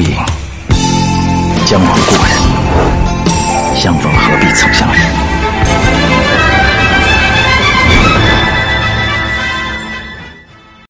投影。